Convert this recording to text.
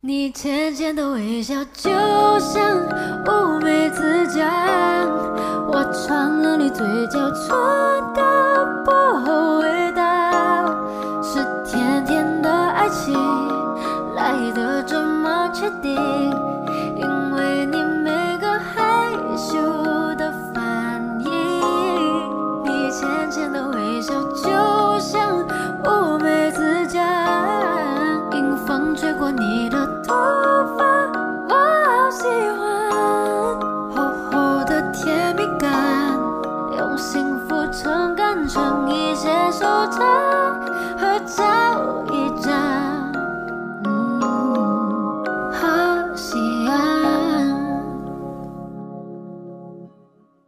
你浅浅的微笑就像乌梅子酱我尝了你嘴角唇膏薄荷味道。是甜甜的爱情来的这么确定因为你每个害羞的反应你浅浅的微笑就